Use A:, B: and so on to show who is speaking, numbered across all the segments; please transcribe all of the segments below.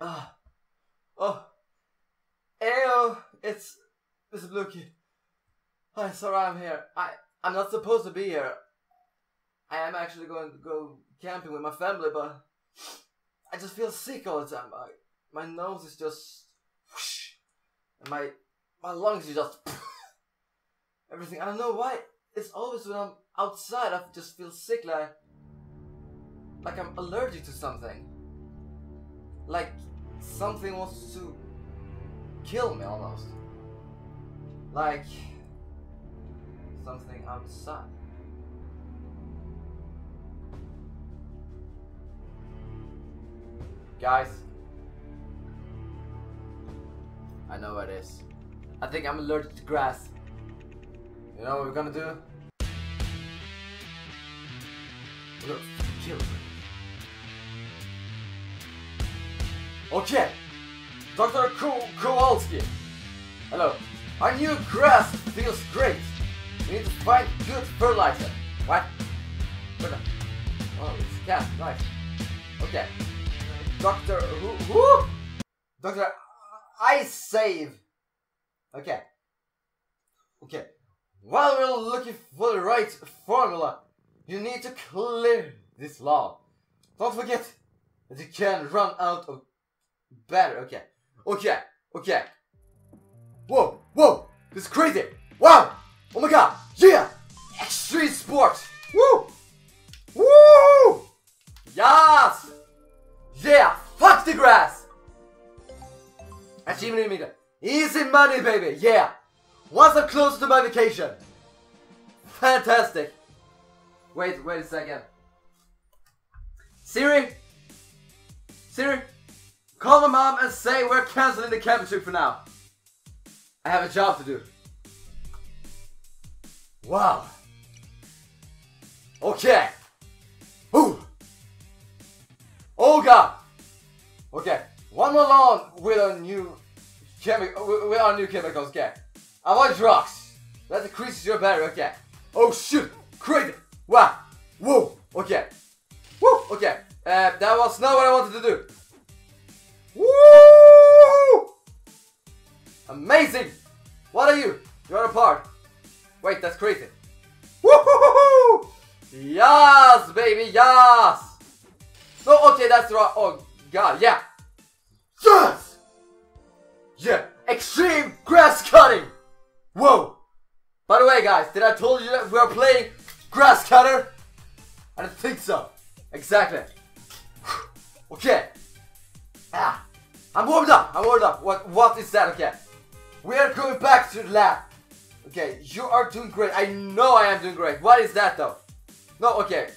A: Uh, oh. Ayo, it's Mr. Blue Kid. Hi, sorry I'm here. I, I'm not supposed to be here. I am actually going to go camping with my family, but I just feel sick all the time. I, my nose is just whoosh, and my my lungs is just everything. I don't know why. It's always when I'm outside I just feel sick, like like I'm allergic to something. Like something wants to kill me almost. Like something outside. Guys, I know what it is. I think I'm allergic to grass. You know what we're gonna do? We're gonna kill him. Okay, Dr. Ko- Kowalski. Hello. Our new grass feels great. We need to find good fertilizer. What? Fertilizer. Oh, it's cat. Nice. Okay. Doctor who? Who? Doctor I save. Okay. Okay. While we're looking for the right formula, you need to clear this law. Don't forget that you can run out of better. Okay. Okay. Okay. Whoa. Whoa. This is crazy. Wow. Oh my god. Yeah. Extreme sports. Woo. Woo. Yes. Yeah. Fuck the grass. Achievement immediate. Easy money, baby. Yeah. Once I'm closer to my vacation. Fantastic. Wait, wait a second. Siri. Siri. Call my mom and say we're canceling the camping trip for now. I have a job to do. Wow. Okay. Ooh. Oh god. Okay. One more lawn with a new chemical with our new chemicals. Okay. I want drugs. That decreases your battery. Okay. Oh shoot. Crazy. Wow. Whoa. Okay. Woo. Okay. Uh, that was not what I wanted to do. Amazing! What are you? You're a part. Wait, that's crazy. Woohoo! Yes, baby, yes! No, okay, that's right. Oh, God, yeah. Yes! Yeah, extreme grass cutting! Whoa! By the way, guys, did I told you that we are playing grass cutter? I didn't think so. Exactly. Okay. Ah, I'm warmed up. I'm warmed up. What? What is that? Okay, we are going back to the lab. Okay, you are doing great. I know I am doing great. What is that though? No, okay.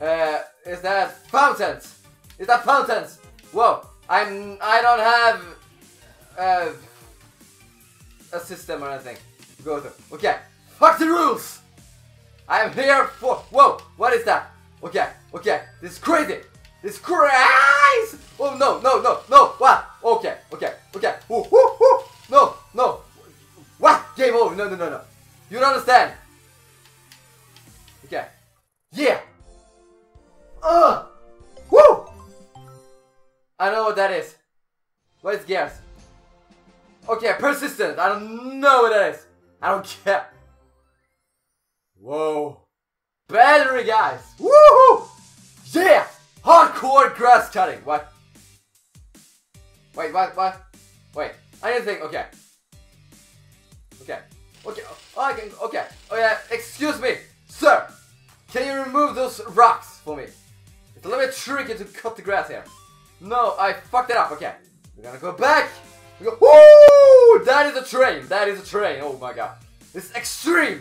A: Uh, is that fountains? Is that fountains? Whoa, I'm. I don't have uh, a system or anything to go through. Okay, fuck the rules. I am here for. Whoa, what is that? Okay, okay, this is crazy. This is crazy. Oh no, no, no, no. What? Okay, okay, okay. Ooh, ooh, ooh. No, no. What? Game over. No, no, no, no. You don't understand. Okay. Yeah. Uh. Woo. I know what that is. What is gears? Okay, persistent. I don't know what that is. I don't care. Whoa. Battery, guys. Woohoo! Yeah! Hardcore grass cutting. What? Wait, what? What? Wait. I to think. Okay. Okay. Okay. Oh, I can. Okay. Oh yeah. Excuse me, sir. Can you remove those rocks for me? It's a little bit tricky to cut the grass here. No, I fucked it up. Okay. We're gonna go back. We go. Woo! That is a train. That is a train. Oh my god. This is extreme.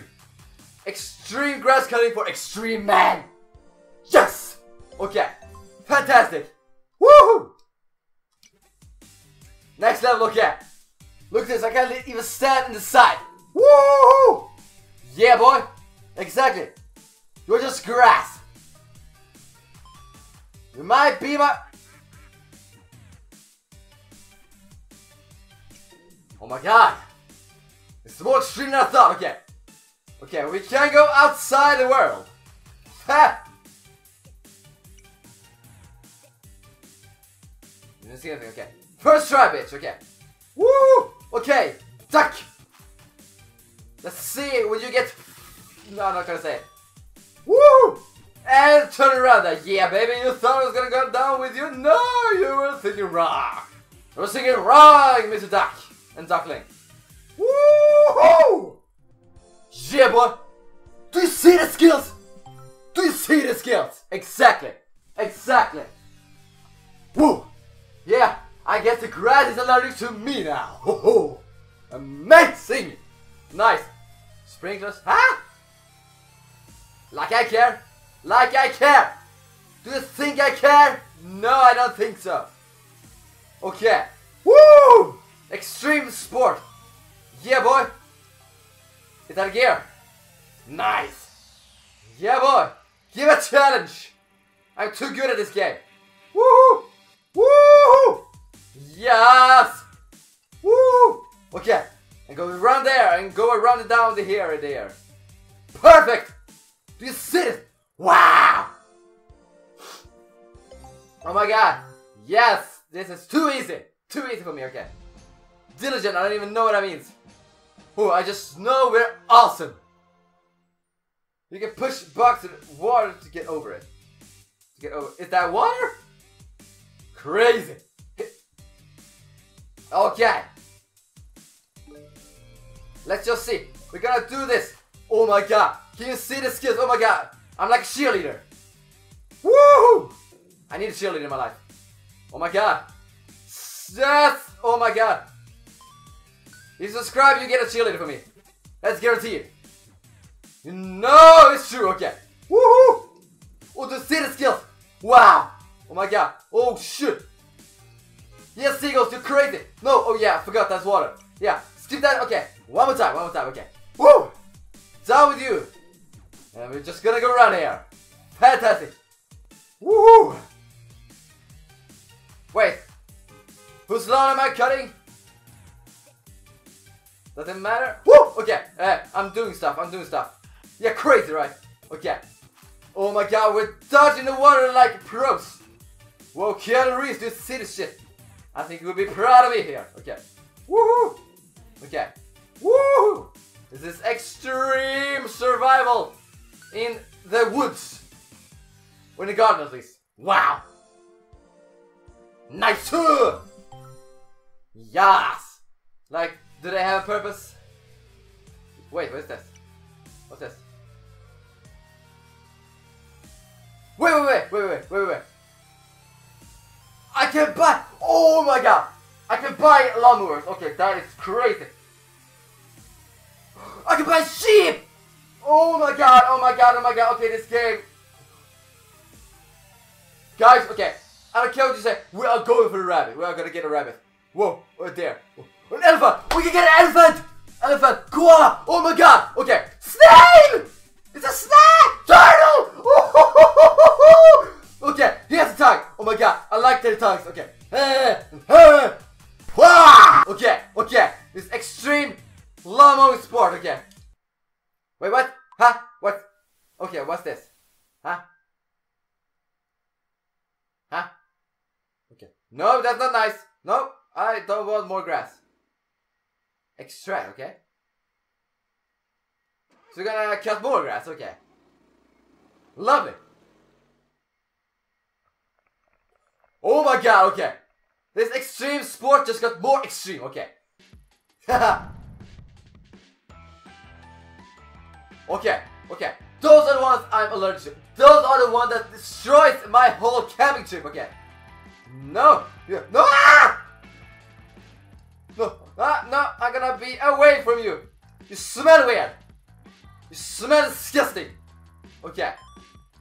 A: Extreme grass cutting for extreme man. Yes. Okay. Fantastic. Woohoo! Next level, okay. Look at this, I can't even stand in the side. Woohoo! Yeah, boy. Exactly. You're just grass. You might be my... Oh my god. It's more extreme than I thought. Okay. Okay, we can go outside the world. Ha! You didn't see anything, okay. First try, bitch. Okay. Woo! Okay. Duck. Let's see. Will you get? No, I'm not gonna say it. Woo! And turn around. Yeah, baby. You thought it was gonna go down with you? No, you were thinking wrong. You were thinking wrong, Mr. Duck and Duckling. Woohoo! Yeah, boy. Do you see the skills? Do you see the skills? Exactly. Exactly. Woo! Yeah, I guess the grass is allergic to me now. Ho ho! Amazing! Nice. Sprinklers, huh? Like I care? Like I care! Do you think I care? No, I don't think so. Okay. Woo! Extreme sport. Yeah, boy. That a gear? Nice. Yeah, boy. Give a challenge. I'm too good at this game. Woohoo! Woohoo! Yes! Woo! Okay. And go around there and go around down the here and there. Perfect! Do you see it? Wow! Oh my god. Yes! This is too easy. Too easy for me, okay. Diligent, I don't even know what that means. Oh, I just know we're awesome. You can push in water to get over it. To get over. Is that water? Crazy. Okay. Let's just see. We're gonna do this. Oh my god. Can you see the skills? Oh my god. I'm like a cheerleader. Woo! I need a cheerleader in my life. Oh my god. Yes! Oh my god. You subscribe, you get a cheerleader for me. That's guaranteed. No, it's true, okay. Woohoo! Oh, the see the skills. Wow. Oh my god. Oh shit. Yes, seagulls, you're crazy. No, oh yeah, I forgot that's water. Yeah, skip that. Okay, one more time, one more time. Okay. Woo! Down with you. And we're just gonna go around here. Fantastic. Woohoo! Wait. Whose lawn am I cutting? Doesn't matter. Woo! Okay, uh, I'm doing stuff, I'm doing stuff. Yeah, crazy, right? Okay. Oh my god, we're dodging the water like pros. Whoa, Keanu Reeves, do this shit? I think you would be proud of me here. Okay. Woohoo! Okay. Woohoo! This is extreme survival in the woods. Or in the garden at least. Wow! Nice! Yes! Like, do they have a purpose? Wait, what is this? What's this? Wait, wait, wait, wait, wait, wait, wait. I can buy. Oh my god! I can buy lawnmowers. Okay, that is crazy. I can buy sheep. Oh my god! Oh my god! Oh my god! Okay, this game. Guys, okay. I don't care what you say. We are going for a rabbit. We are gonna get a rabbit. Whoa, right there. An elephant! We can get an elephant! Elephant! Koala! Oh my god! Okay. Snail! It's a snail! Turtle! okay, he has a tongue. Oh my god, Tongues. Okay. Okay, just got more extreme, okay. okay, okay. Those are the ones I'm allergic to. Those are the ones that destroys my whole camping trip, okay. No, yeah, no, ah! No, ah, no, I'm gonna be away from you. You smell weird. You smell disgusting. Okay.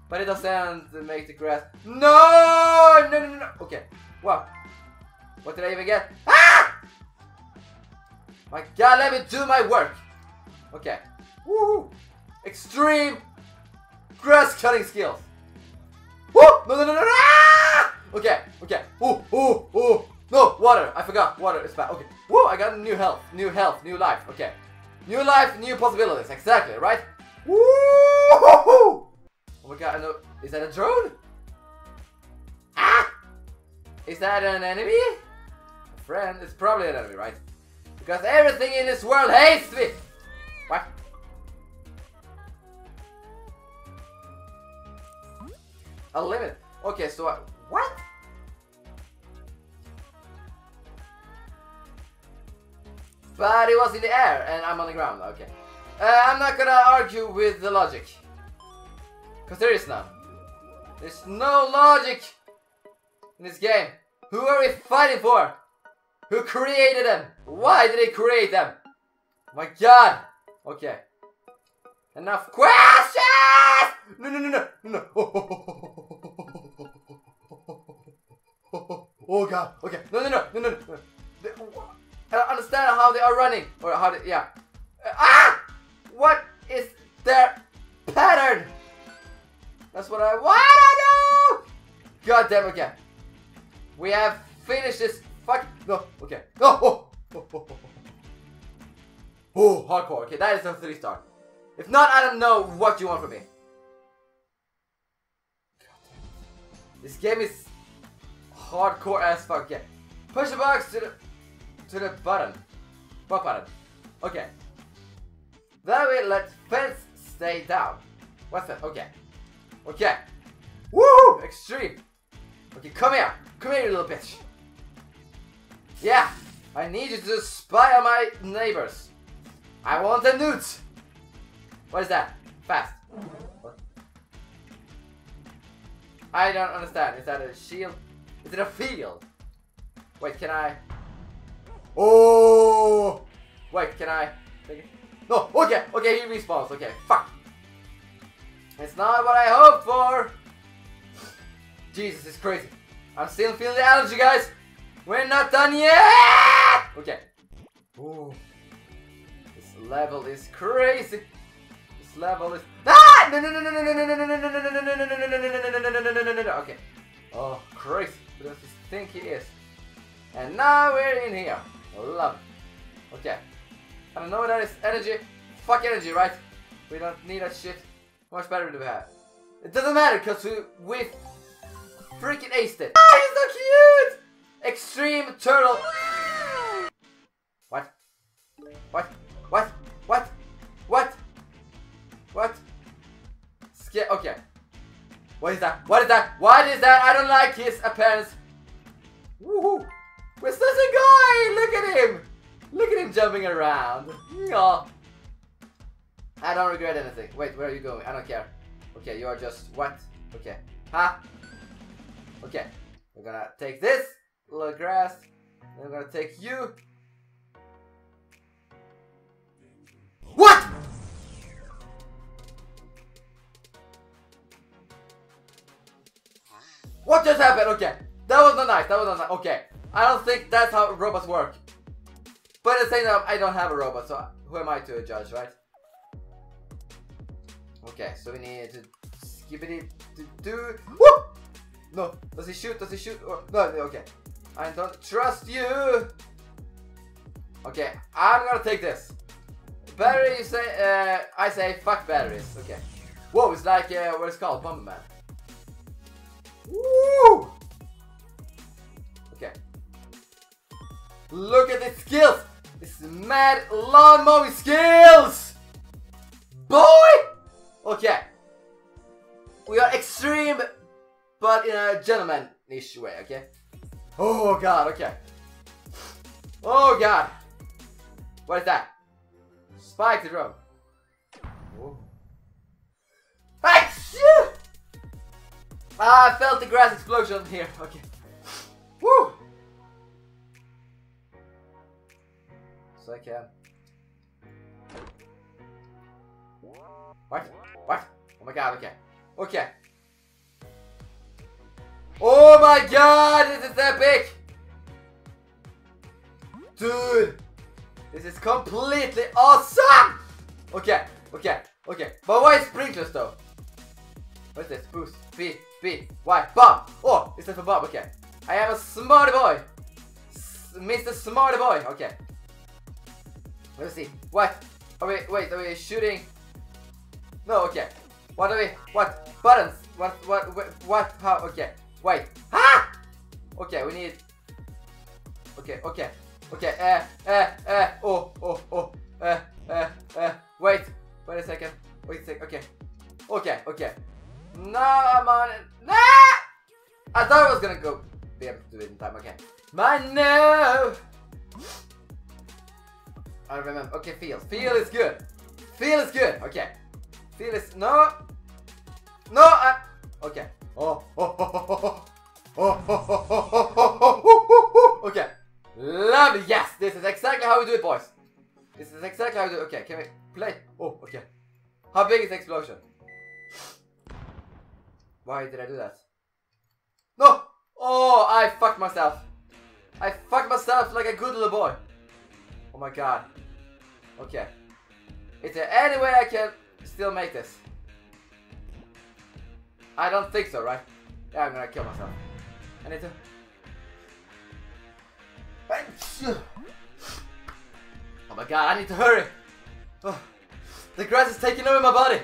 A: But it doesn't make the grass. No! No, no, no, no. Okay. Wow. What did I even get? Ah! My god, let me do my work. Okay. Woohoo! Extreme grass cutting skills. Woo! No, no, no, no, no! Ah! Okay, okay. Ooh, ooh, ooh. No, water. I forgot. Water is bad. Okay. Woo! I got new health, new health, new life. Okay. New life, new possibilities. Exactly, right? Woo! Oh my god, I know. Is that a drone? Ah! Is that an enemy? Friend. It's probably an enemy, right? Because everything in this world hates me! What? A limit. Okay, so I, what? But it was in the air and I'm on the ground. Okay. Uh, I'm not gonna argue with the logic. Because there is none. There's no logic in this game. Who are we fighting for? Who created them? Why did they create them? My god! Okay. Enough questions! No, no, no, no, no. Oh, god. Okay. No, no, no, no, no. no. I don't understand how they are running. Or how they, yeah. Uh, ah! What is their pattern? That's what I want to do! God damn, okay. We have finished this. Fuck. No, okay. No! Oh. oh! Oh, oh, oh, oh. hardcore. Okay, that is a 3 star. If not, I don't know what you want from me. This game is hardcore as fuck. Okay. Push the box to the to the button. What button? Okay. Then we let fence stay down. What's that? Okay. Okay. Woo! Extreme. Okay, come here. Come here, you little bitch. Yeah. I need you to spy on my neighbors. I want the nudes. What is that? Fast. I don't understand. Is that a shield? Is it a field? Wait, can I? Oh! Wait, can I? No, okay, okay, he respawns. Okay, fuck. It's not what I hoped for. Jesus, it's crazy. I'm still feeling the allergy, guys. We're not done yet. Okay. Ooh. This level is crazy. This level is. Ah! No, no, no, no, no, no, no, no, no, no, no, no, no, no, no, no, no, no, no, Okay. Oh, crazy. Because this think he is. And now we're in here. Love it. Okay. I don't know what that is. Energy. Fuck energy, right? We don't need that shit. How much battery do we have? It doesn't matter because we, we freaking aced it. Ah, he's so cute! Extreme turtle. What? What? What? What? What? What? Scare. Okay. What is that? What is that? What is that? I don't like his appearance. Woohoo! A guy? Look at him! Look at him jumping around. Oh. I don't regret anything. Wait, where are you going? I don't care. Okay, you are just what? Okay. Ha! Okay. We're gonna take this little grass. We're gonna take you. What? What just happened? Okay. That was not nice. That was not nice. Okay. I don't think that's how robots work. But at the same time, I don't have a robot, so who am I to judge, right? Okay, so we need to skip it to do. Woo! No, does he shoot? Does he shoot? Or, no, okay. I don't trust you. Okay, I'm gonna take this. Battery, you say? Uh, I say fuck batteries. Okay. Whoa, it's like uh, what it's called, Bomberman. Woo! Okay. Look at the skills. It's mad lawn mowing skills. Boy. Okay. We are extreme, but in a gentleman-ish way, okay? Oh god, okay. Oh god. What is that? Spike the drone. Oh. Ah, I felt the grass explosion here. Okay. Woo! So I can. What? What? Oh my god, okay. Okay. Oh my god, this is epic! Dude! This is completely awesome! Okay, okay, okay. But why sprinklers though? What is this? Boost. B, B, Y, bomb! Oh, it's for bomb, okay. I am a smarty boy! S Mr. Smarty Boy, okay. Let's see. What? Are we, wait, are we shooting? No, okay. What are we, what? Buttons! What, what, what, what, how, okay. Wait. Ah! Okay, we need... okay, okay, okay. Eh, eh, eh. Oh, oh, oh. Eh, eh, eh. Wait, wait a second. Wait a second. Okay, okay, okay. No, I'm on it. Nah! I thought I was gonna go be able to do it in time. Okay. My no. I remember. Okay, feel. Feel is good. Feel is good. Okay. Feel is no. No. I, okay. Oh. Okay. Lovely. Yes. This is exactly how we do it, boys. This is exactly how we do it. Okay. Can we play? Oh. Okay. How big is the explosion? Why did I do that? No! Oh, I fucked myself. I fucked myself like a good little boy. Oh my god. Okay. Is there any way I can still make this? I don't think so, right? Yeah, I'm gonna kill myself. I need to... Oh my god, I need to hurry! Oh, the grass is taking over my body!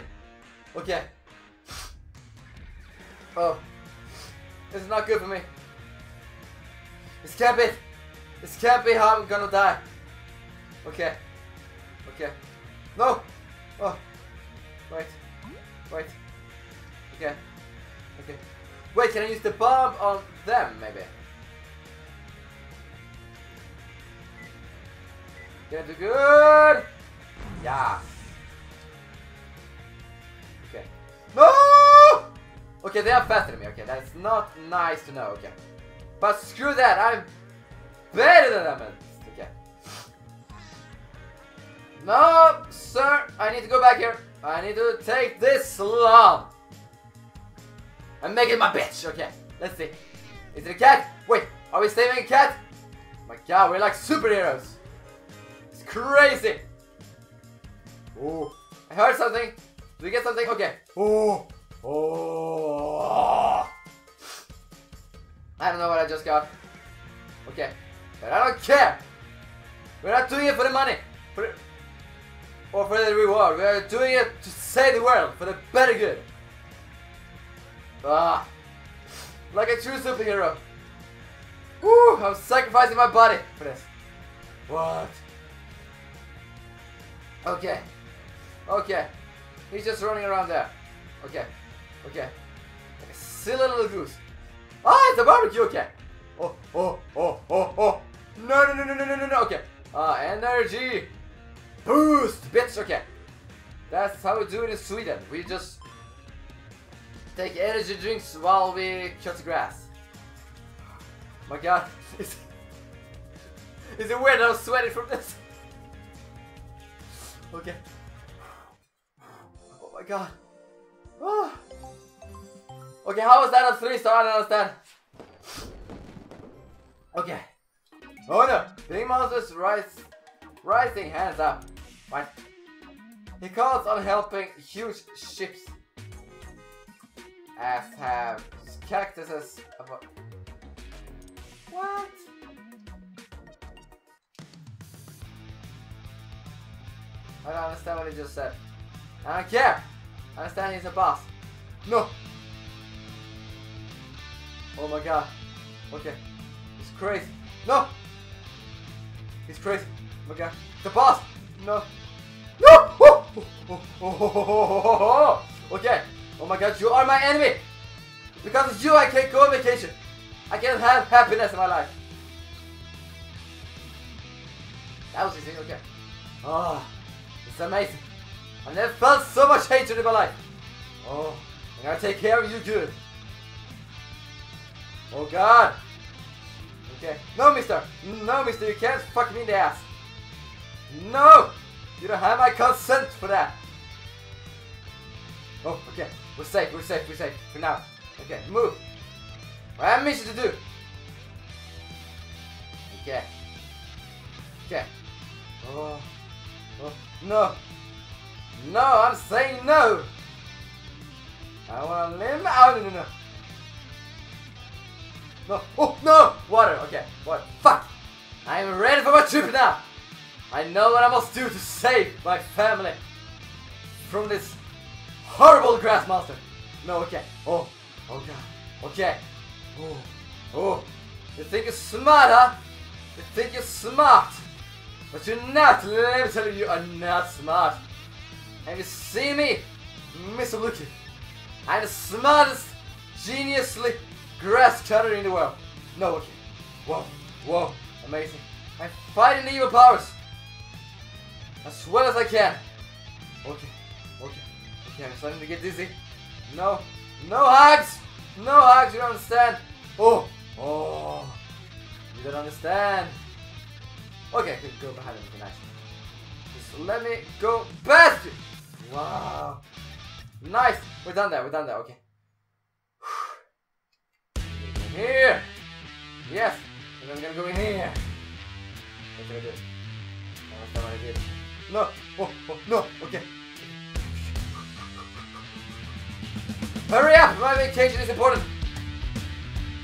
A: Okay. Oh. This is not good for me. This can't be. This can't be how I'm gonna die. Okay. Okay. No! Oh. Wait. Wait. Okay. Okay. Wait, can I use the bomb on them, maybe? Gonna good! Yeah. Okay. No! Okay, they are faster than me. Okay, that's not nice to know. Okay. But screw that, I'm better than them. Okay. No, sir, I need to go back here. I need to take this long. Make it my bitch. Okay, let's see. Is it a cat? Wait, are we saving a cat? my god, we're like superheroes. It's crazy. Oh, I heard something. Did we get something? Okay. Oh, oh. I don't know what I just got. Okay, but I don't care. We're not doing it for the money, for the, or for the reward. We're doing it to save the world for the better good. Ah, like a true superhero. Woo! I'm sacrificing my body for this. What? Okay. Okay. He's just running around there. Okay. Okay. Like a silly little goose. Ah, it's a barbecue. Okay. Oh, oh, oh, oh, oh. No, no, no, no, no, no, no. Okay. Ah, energy. Boost, bitch. Okay. That's how we do it in Sweden. We just take energy drinks while we cut the grass. My god. Is, is it weird I'm sweating from this? Okay. Oh my god. Okay, how was that a 3 star? I don't understand. Okay. Oh no! Big monsters rise, rising hands up. What? He calls on helping huge ships. Have cactuses. What? I don't understand what he just said. I don't care. I understand he's a boss. No. Oh my god. Okay. He's crazy. No! He's crazy. Oh my god. The boss! No. No! Oh, okay. Oh my god, you are my enemy! Because of you I can't go on vacation. I can't have happiness in my life. That was easy, okay. Oh, it's amazing. I never felt so much hatred in my life. Oh, I'm gonna take care of you good. Oh god! Okay. No, mister! No, mister, you can't fuck me in the ass! No! You don't have my consent for that! Oh, okay. We're safe, we're safe, we're safe. For now. Okay, move! I have a mission to do! Okay. Okay. Oh. Oh. No! No, I'm saying no! I wanna live. out no, no, no. No. Oh, no! Water. Okay. What? Fuck! I am ready for my trip now! I know what I must do to save my family from this horrible grass monster. No, okay. Oh, oh god. Okay. Oh, oh. You think you're smart, huh? You think you're smart, but you're not. Let me tell you, you are not smart. Have you seen me, Mr. Lucky? I'm the smartest, geniusly grass cutter in the world. No, okay. Whoa, whoa, amazing. I'm fighting the evil powers as well as I can. Okay, okay. I'm starting to get dizzy. No, no hugs, no hugs. You don't understand. Oh, oh, you don't understand. Okay, I could go behind him. Nice. Just let me go past you. Wow. Nice. We're done there. We're done there. Okay. Here. Yes. And I'm gonna go in here. What did I do? I what I did. No. Oh, oh, no. Okay. Hurry up! My vacation is important.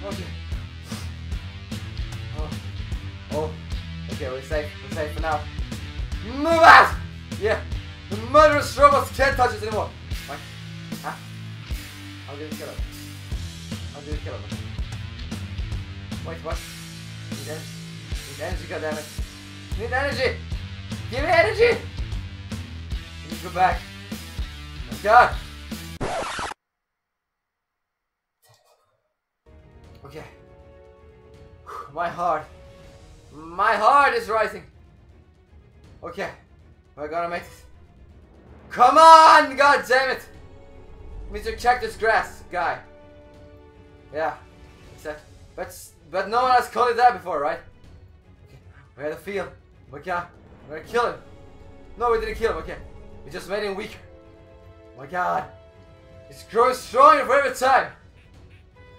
A: Okay. Oh. Oh. Okay, we're safe. We're safe for now. Move out! Yeah. The murderous robots can't touch us anymore. Huh? How did you kill him? How did you kill him? Wait, what? Need energy. Need energy, goddammit. Need energy! Give me energy! Go back. God! Okay. My heart. My heart is rising. Okay. We're gonna make this. Come on! God damn it! Mr. Cactus Grass guy. Yeah. Except, but but no one has called it that before, right? Okay. We had a feel. Okay. We're gonna kill him. No, we didn't kill him. Okay. We just made him weaker. My God. He's growing stronger for every time.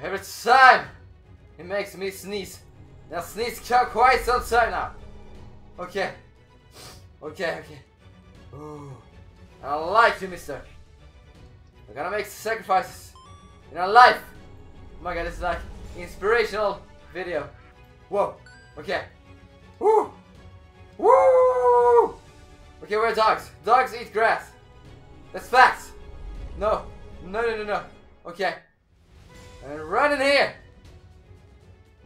A: Every time. It makes me sneeze. Now sneeze quite some time now. Okay. Okay, okay. Ooh. I like you, mister. We're gonna make sacrifices in our life. Oh my god, this is like inspirational video. Whoa. Okay. Woo. Woo. Okay, we're dogs. Dogs eat grass. That's facts. No. No, no, no, no. Okay. And run in here.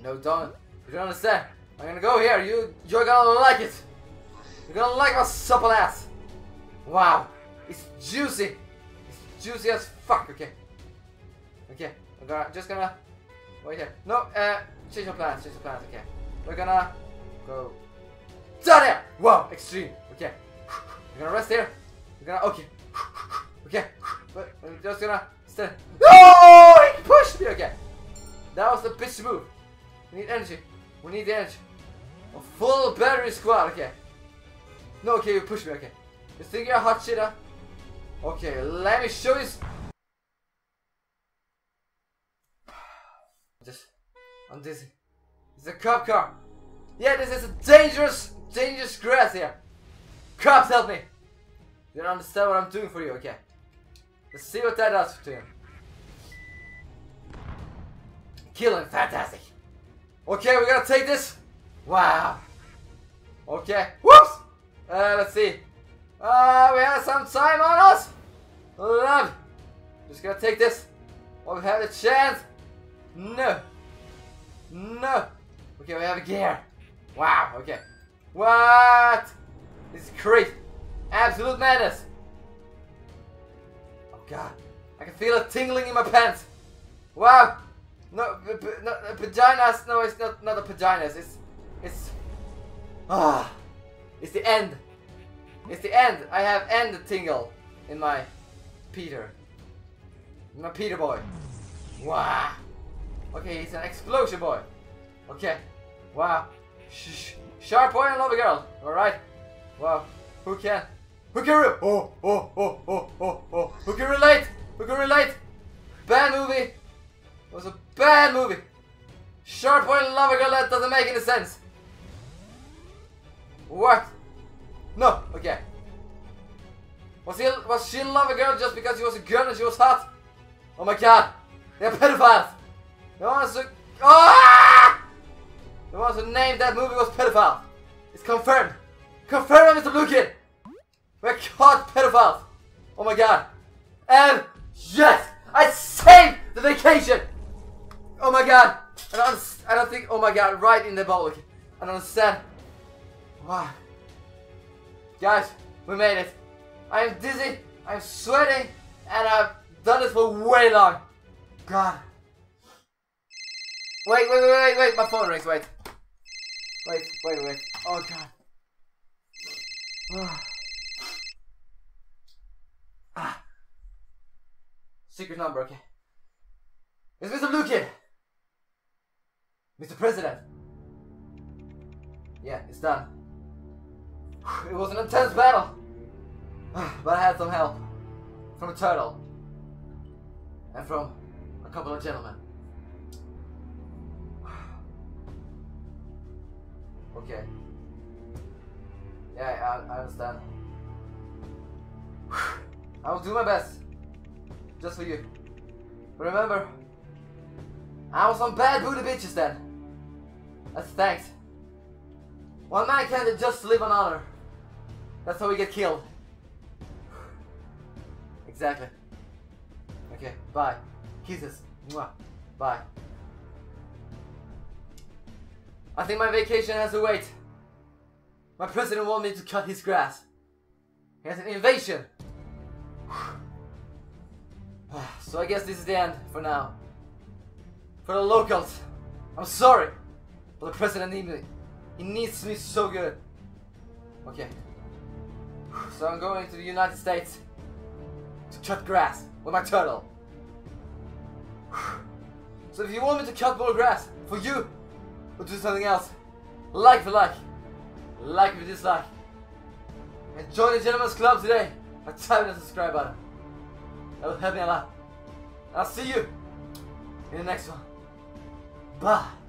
A: No, don't. You don't understand. I'm gonna go here. You, you're gonna like it. You're gonna like my supple ass. Wow. It's juicy. It's juicy as fuck. Okay. Okay. I'm gonna just gonna wait here. No. Uh, change your plans. Change your plans. Okay. We're gonna go down there. Wow. Extreme. Okay. We're gonna rest here. We're gonna okay. Okay. But I'm just gonna stand. No! He pushed me. Okay. That was the bitch move. We need energy. We need energy. A full battery squad. Okay. No. Okay. You push me. Okay. You think you're a hot shitter? Okay, let me show you. Just, I'm dizzy. It's a cop car. Yeah, this is a dangerous, dangerous grass here. Cops, help me. You don't understand what I'm doing for you, okay? Let's see what that does to him. Kill him, fantastic. Okay, we're gonna take this. Wow. Okay, whoops. Uh, let's see. Uh, we have some time on us. Love. Just gonna take this. While we have a chance. No. No. Okay, we have a gear. Wow, okay. What? This is crazy. Absolute madness. Oh god. I can feel it tingling in my pants. Wow. No, no, vaginas. No, it's not, not the vaginas. It's, it's, ah, it's the end. It's the end. I have end tingle in my Peter. My Peter boy. Wow. Okay, he's an explosion boy. Okay. Wow. Sh sharp boy and love girl. Alright. Wow. Who can? Who can re- Oh, oh, oh, oh, oh, oh. Who can relate? Who can relate? Bad movie. It was a bad movie. Sharp boy and love a girl, that doesn't make any sense. What? No, okay. Was he was she in love with a girl just because she was a girl and she was hot? Oh my god! They're pedophiles! The ones who ah! The ones who named that movie was pedophile. It's confirmed. Confirmed, Mr. Blue Kid. We're caught pedophiles. Oh my god. And yes, I saved the vacation. Oh my god. I don't, I don't think. Oh my god, right in the bowl. I don't understand. Why? Guys, we made it. I am dizzy, I'm sweating, and I've done this for way long. God. Wait, wait, wait, wait, wait, my phone rings, wait. Wait, wait, wait. Oh god. Ah. ah. Secret number, okay. It's Mr. Blue Kid! Mr. President! Yeah, it's done. It was an intense battle! But I had some help. From a turtle. And from a couple of gentlemen. Okay. Yeah, I, I understand. I will do my best. Just for you. But remember, I was on bad booty bitches then. That's thanks. One man can't just live on honor. That's how we get killed. Exactly. Okay, bye. Kisses. Mwah. Bye. I think my vacation has to wait. My president wants me to cut his grass. He has an invasion. So I guess this is the end for now. For the locals, I'm sorry, but the president needs me. He needs me so good. Okay. So I'm going to the United States to cut grass with my turtle. So if you want me to cut more grass for you, or do something else, like for like, like for dislike, and join the Gentleman's Club today by tapping the subscribe button. That will help me a lot. I'll see you in the next one. Bye.